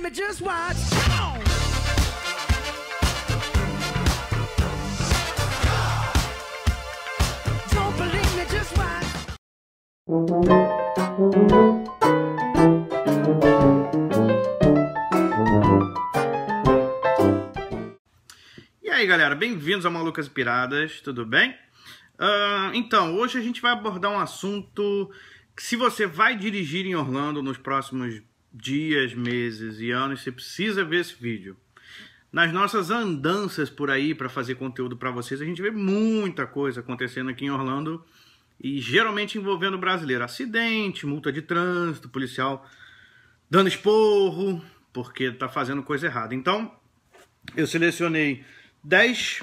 me, just watch. Don't believe me, just watch. E aí galera, bem-vindos ao Malucas e Piradas, tudo bem? Ah, então, hoje a gente vai abordar um assunto que se você vai dirigir em Orlando nos próximos dias, meses e anos, você precisa ver esse vídeo. Nas nossas andanças por aí para fazer conteúdo para vocês, a gente vê muita coisa acontecendo aqui em Orlando e geralmente envolvendo brasileiro. Acidente, multa de trânsito, policial dando esporro porque tá fazendo coisa errada. Então, eu selecionei 10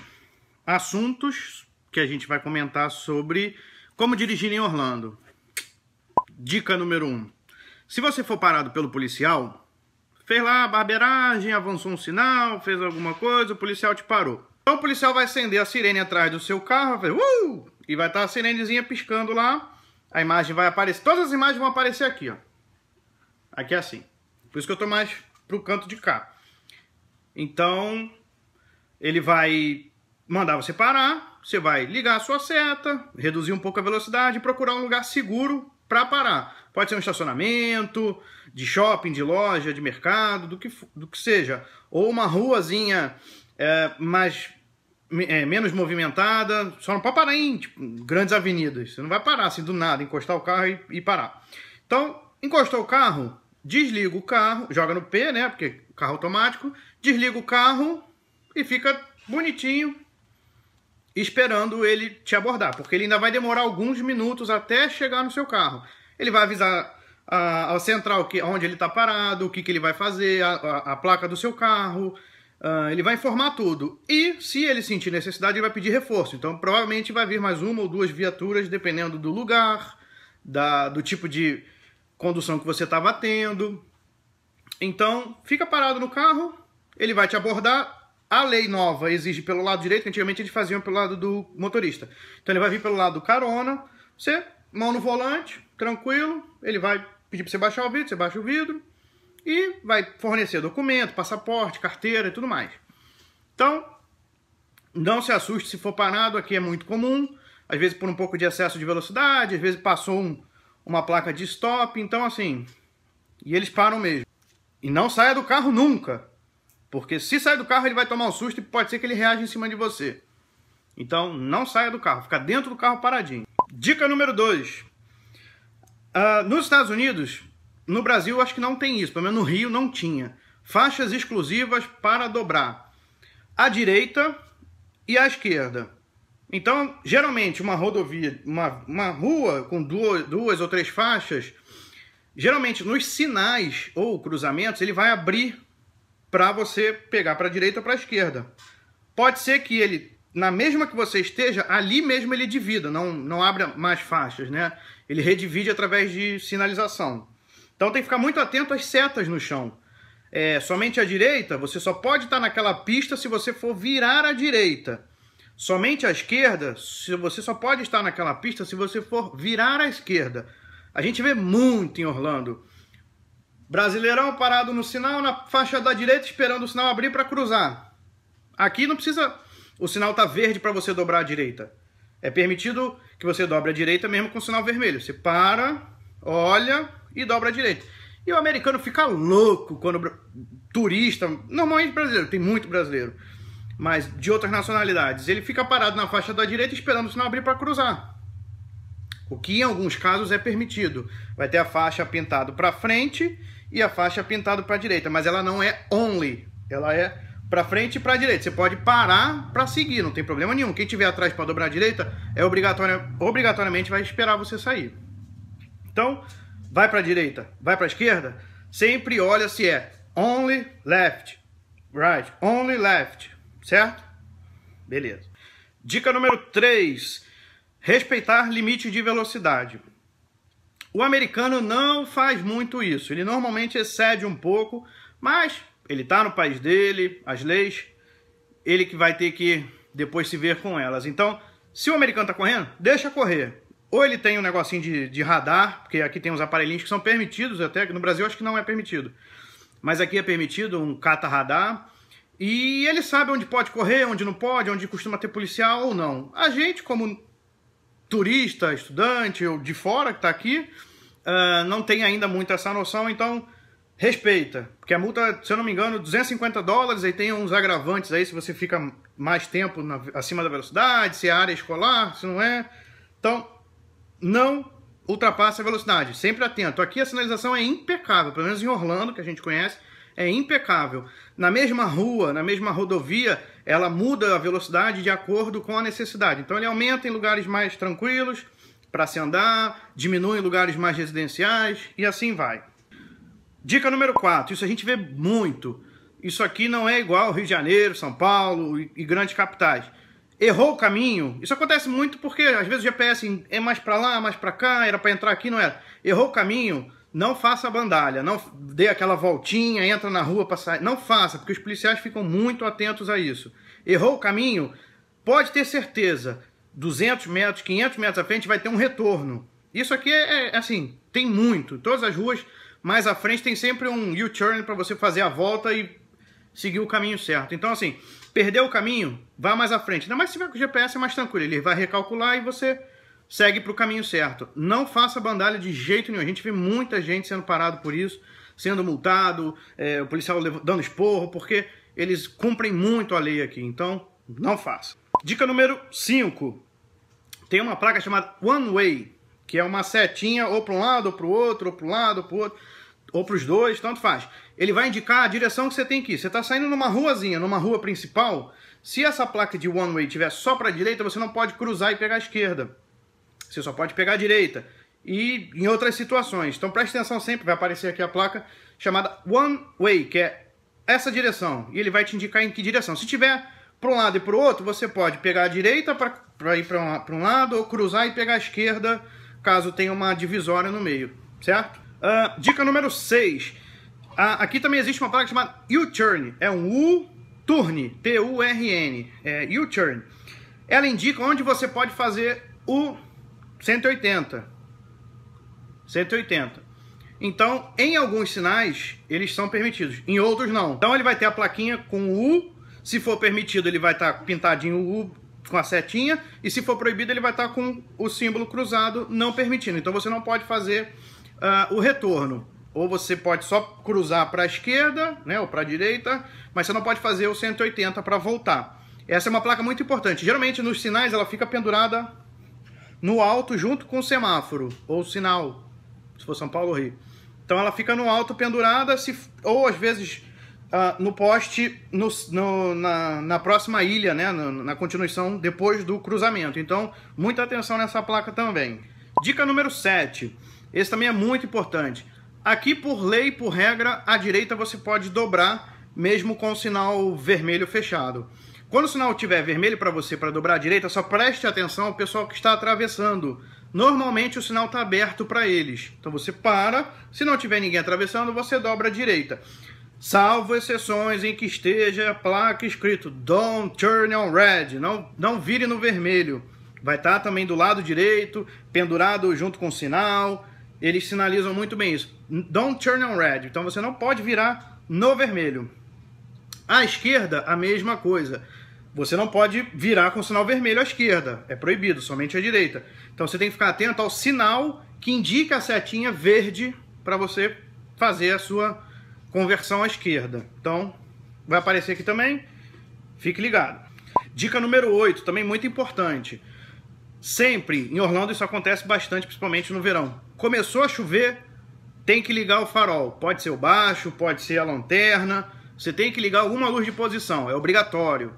assuntos que a gente vai comentar sobre como dirigir em Orlando. Dica número 1. Um. Se você for parado pelo policial, fez lá a barbeiragem, avançou um sinal, fez alguma coisa, o policial te parou. Então o policial vai acender a sirene atrás do seu carro, vai, uh! e vai estar a sirenezinha piscando lá. A imagem vai aparecer, todas as imagens vão aparecer aqui, ó. Aqui é assim. Por isso que eu tô mais pro canto de cá. Então, ele vai mandar você parar, você vai ligar a sua seta, reduzir um pouco a velocidade procurar um lugar seguro para parar. Pode ser um estacionamento, de shopping, de loja, de mercado, do que, do que seja. Ou uma ruazinha é, mais, é, menos movimentada, só não pode parar em tipo, grandes avenidas. Você não vai parar assim do nada, encostar o carro e, e parar. Então, encostou o carro, desliga o carro, joga no P, né? Porque carro automático, desliga o carro e fica bonitinho esperando ele te abordar, porque ele ainda vai demorar alguns minutos até chegar no seu carro. Ele vai avisar a, ao central que, onde ele está parado, o que, que ele vai fazer, a, a, a placa do seu carro, uh, ele vai informar tudo. E se ele sentir necessidade, ele vai pedir reforço. Então provavelmente vai vir mais uma ou duas viaturas, dependendo do lugar, da, do tipo de condução que você estava tendo. Então fica parado no carro, ele vai te abordar, a lei nova exige pelo lado direito, que antigamente eles faziam pelo lado do motorista. Então ele vai vir pelo lado do carona, você, mão no volante, tranquilo, ele vai pedir para você baixar o vidro, você baixa o vidro e vai fornecer documento, passaporte, carteira e tudo mais. Então, não se assuste se for parado, aqui é muito comum, às vezes por um pouco de excesso de velocidade, às vezes passou um, uma placa de stop, então assim, e eles param mesmo. E não saia do carro nunca, porque se sair do carro, ele vai tomar um susto e pode ser que ele reaja em cima de você. Então, não saia do carro, fica dentro do carro paradinho. Dica número 2. Uh, nos Estados Unidos, no Brasil, acho que não tem isso, pelo menos no Rio não tinha. Faixas exclusivas para dobrar à direita e à esquerda. Então, geralmente, uma rodovia, uma, uma rua com duas, duas ou três faixas, geralmente nos sinais ou cruzamentos, ele vai abrir para você pegar para a direita ou para a esquerda. Pode ser que ele, na mesma que você esteja, ali mesmo ele divida, não, não abra mais faixas, né? Ele redivide através de sinalização. Então tem que ficar muito atento às setas no chão. É, somente à direita, você só pode estar naquela pista se você for virar à direita. Somente à esquerda, se você só pode estar naquela pista se você for virar à esquerda. A gente vê muito em Orlando Brasileirão parado no sinal, na faixa da direita, esperando o sinal abrir para cruzar. Aqui não precisa. O sinal tá verde para você dobrar à direita. É permitido que você dobre à direita mesmo com o sinal vermelho. Você para, olha e dobra à direita. E o americano fica louco quando turista, normalmente brasileiro, tem muito brasileiro, mas de outras nacionalidades, ele fica parado na faixa da direita esperando o sinal abrir para cruzar. O que em alguns casos é permitido. Vai ter a faixa pintado para frente e a faixa pintada para a direita, mas ela não é only, ela é para frente e para direita. Você pode parar para seguir, não tem problema nenhum. Quem tiver atrás para dobrar a direita é obrigatório, obrigatoriamente vai esperar você sair. Então, vai para a direita, vai para a esquerda, sempre olha se é only left, right, only left, certo? Beleza. Dica número 3, respeitar limite de velocidade. O americano não faz muito isso. Ele normalmente excede um pouco, mas ele está no país dele, as leis, ele que vai ter que depois se ver com elas. Então, se o americano está correndo, deixa correr. Ou ele tem um negocinho de, de radar, porque aqui tem uns aparelhinhos que são permitidos até, que no Brasil acho que não é permitido. mas aqui é permitido um cata-radar. E ele sabe onde pode correr, onde não pode, onde costuma ter policial ou não. A gente, como turista, estudante ou de fora que está aqui, uh, não tem ainda muito essa noção, então respeita. Porque a multa, se eu não me engano, 250 dólares, aí tem uns agravantes aí se você fica mais tempo na, acima da velocidade, se é área escolar, se não é. Então, não ultrapasse a velocidade, sempre atento. Aqui a sinalização é impecável, pelo menos em Orlando, que a gente conhece, é impecável. Na mesma rua, na mesma rodovia, ela muda a velocidade de acordo com a necessidade. Então ele aumenta em lugares mais tranquilos para se andar, diminui lugares mais residenciais e assim vai. Dica número 4, isso a gente vê muito. Isso aqui não é igual Rio de Janeiro, São Paulo e, e grandes capitais. Errou o caminho. Isso acontece muito porque às vezes o GPS é mais para lá, mais para cá, era para entrar aqui, não era. Errou o caminho, não faça a bandalha, não dê aquela voltinha, entra na rua para sair. Não faça, porque os policiais ficam muito atentos a isso. Errou o caminho, pode ter certeza, 200 metros, 500 metros à frente vai ter um retorno. Isso aqui é, é assim, tem muito. Todas as ruas mais à frente tem sempre um U-turn para você fazer a volta e seguir o caminho certo. Então, assim, perdeu o caminho, vá mais à frente. Ainda mais se tiver com o GPS é mais tranquilo, ele vai recalcular e você segue para o caminho certo. Não faça bandalha de jeito nenhum. A gente vê muita gente sendo parado por isso, sendo multado, é, o policial dando esporro, porque eles cumprem muito a lei aqui. Então, não faça. Dica número 5. Tem uma placa chamada One Way, que é uma setinha ou para um lado, ou para o outro, ou para um lado, ou para outro ou para os dois, tanto faz. Ele vai indicar a direção que você tem que ir. Você está saindo numa ruazinha, numa rua principal. Se essa placa de one way tiver só para a direita, você não pode cruzar e pegar a esquerda. Você só pode pegar a direita. E em outras situações. Então preste atenção sempre, vai aparecer aqui a placa chamada one way, que é essa direção. E ele vai te indicar em que direção. Se tiver para um lado e para o outro, você pode pegar a direita para ir para um, um lado ou cruzar e pegar a esquerda, caso tenha uma divisória no meio, certo? Uh, dica número 6. Uh, aqui também existe uma placa chamada U-Turn. É um U-Turn. T-U-R-N. É U-Turn. Ela indica onde você pode fazer o 180. 180. Então, em alguns sinais, eles são permitidos. Em outros, não. Então, ele vai ter a plaquinha com o. Se for permitido, ele vai estar tá pintadinho U com a setinha. E se for proibido, ele vai estar tá com o símbolo cruzado, não permitindo. Então, você não pode fazer uh, o retorno. Ou você pode só cruzar para a esquerda, né, ou para a direita, mas você não pode fazer o 180 para voltar. Essa é uma placa muito importante. Geralmente nos sinais ela fica pendurada no alto junto com o semáforo ou sinal, se for São Paulo ou Rio. Então ela fica no alto pendurada, se, ou às vezes uh, no poste no, no, na, na, próxima ilha, né, na, na continuação depois do cruzamento. Então muita atenção nessa placa também. Dica número 7. Esse também é muito importante. Aqui, por lei, por regra, à direita você pode dobrar, mesmo com o sinal vermelho fechado. Quando o sinal estiver vermelho para você para dobrar à direita, só preste atenção ao pessoal que está atravessando. Normalmente o sinal está aberto para eles. Então você para, se não tiver ninguém atravessando, você dobra à direita. Salvo exceções em que esteja a placa escrito Don't turn on red, não, não vire no vermelho. Vai estar tá também do lado direito, pendurado junto com o sinal eles sinalizam muito bem isso. Don't turn on red. Então você não pode virar no vermelho. À esquerda, a mesma coisa. Você não pode virar com o sinal vermelho à esquerda. É proibido, somente à direita. Então você tem que ficar atento ao sinal que indica a setinha verde para você fazer a sua conversão à esquerda. Então, vai aparecer aqui também. Fique ligado. Dica número 8, também muito importante. Sempre, em Orlando isso acontece bastante, principalmente no verão. Começou a chover, tem que ligar o farol. Pode ser o baixo, pode ser a lanterna. Você tem que ligar alguma luz de posição, é obrigatório.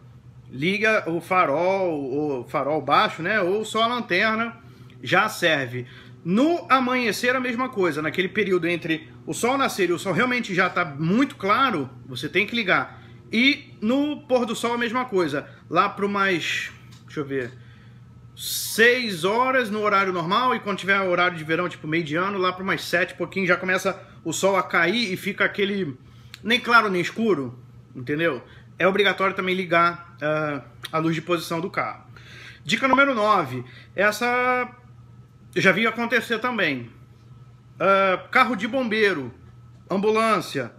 Liga o farol, o farol baixo, né? Ou só a lanterna já serve. No amanhecer a mesma coisa, naquele período entre o sol nascer e o sol realmente já está muito claro, você tem que ligar. E no pôr do sol a mesma coisa. Lá para mais, deixa eu ver, 6 horas no horário normal e quando tiver horário de verão, tipo meio de ano, lá para umas 7 pouquinho já começa o sol a cair e fica aquele nem claro nem escuro, entendeu? É obrigatório também ligar uh, a luz de posição do carro. Dica número 9. Essa eu já vi acontecer também. Uh, carro de bombeiro, ambulância,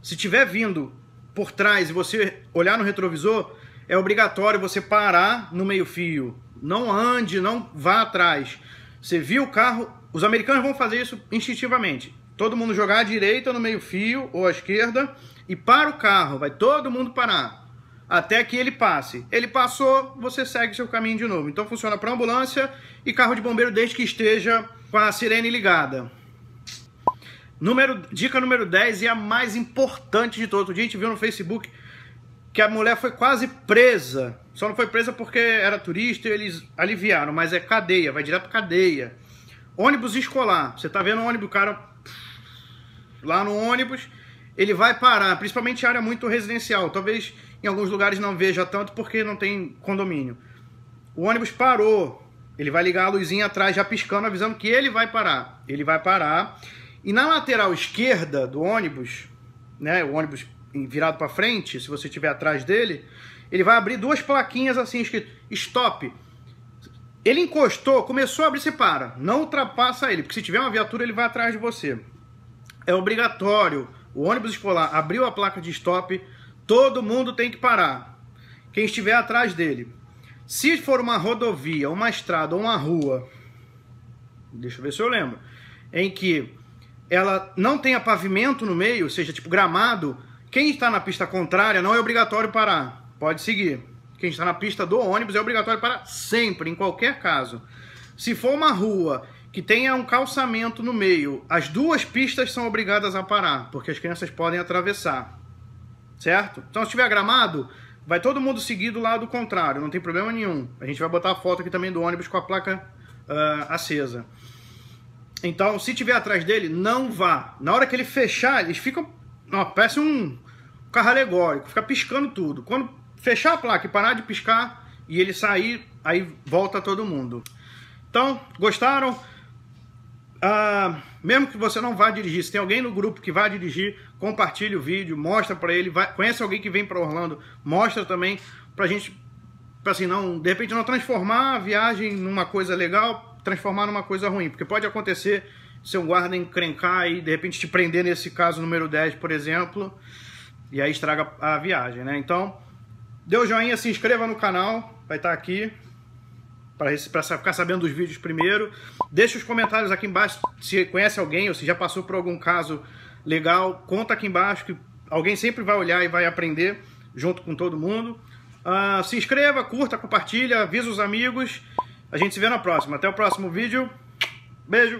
Se tiver vindo por trás e você olhar no retrovisor, é obrigatório você parar no meio-fio. Não ande, não vá atrás. Você viu o carro, os americanos vão fazer isso instintivamente. Todo mundo jogar à direita no meio-fio ou à esquerda e para o carro, vai todo mundo parar até que ele passe. Ele passou, você segue seu caminho de novo. Então funciona para ambulância e carro de bombeiro desde que esteja com a sirene ligada. Número, dica número 10 e a mais importante de todo. Outro dia a gente viu no Facebook que a mulher foi quase presa. Só não foi presa porque era turista e eles aliviaram, mas é cadeia, vai direto pra cadeia. Ônibus escolar. Você tá vendo o ônibus, o cara lá no ônibus, ele vai parar, principalmente área muito residencial. Talvez em alguns lugares não veja tanto porque não tem condomínio. O ônibus parou. Ele vai ligar a luzinha atrás já piscando, avisando que ele vai parar. Ele vai parar. E na lateral esquerda do ônibus, né, o ônibus virado para frente, se você estiver atrás dele, ele vai abrir duas plaquinhas assim escrito stop. Ele encostou, começou a abrir, você para. Não ultrapassa ele, porque se tiver uma viatura ele vai atrás de você. É obrigatório. O ônibus escolar abriu a placa de stop, Todo mundo tem que parar. Quem estiver atrás dele. Se for uma rodovia, uma estrada ou uma rua, deixa eu ver se eu lembro, em que ela não tenha pavimento no meio, seja tipo gramado, quem está na pista contrária não é obrigatório parar. Pode seguir. Quem está na pista do ônibus é obrigatório parar sempre, em qualquer caso. Se for uma rua que tenha um calçamento no meio, as duas pistas são obrigadas a parar, porque as crianças podem atravessar certo? Então, se tiver gramado, vai todo mundo seguir do lado contrário, não tem problema nenhum. A gente vai botar a foto aqui também do ônibus com a placa uh, acesa. Então, se tiver atrás dele, não vá. Na hora que ele fechar, eles ficam. Ó, parece um carro alegórico, fica piscando tudo. Quando fechar a placa e parar de piscar e ele sair, aí volta todo mundo. Então, gostaram? Ah, mesmo que você não vá dirigir, se tem alguém no grupo que vai dirigir, compartilhe o vídeo, mostra para ele, vai, conhece alguém que vem para Orlando, mostra também pra gente, pra assim, não, de repente não transformar a viagem numa coisa legal, transformar numa coisa ruim, porque pode acontecer seu guarda encrencar e de repente te prender nesse caso número 10, por exemplo, e aí estraga a viagem, né? Então, dê o joinha, se inscreva no canal, vai estar tá aqui, para ficar sabendo dos vídeos primeiro. Deixe os comentários aqui embaixo se conhece alguém ou se já passou por algum caso legal. Conta aqui embaixo que alguém sempre vai olhar e vai aprender junto com todo mundo. Uh, se inscreva, curta, compartilha, avisa os amigos. A gente se vê na próxima. Até o próximo vídeo. Beijo!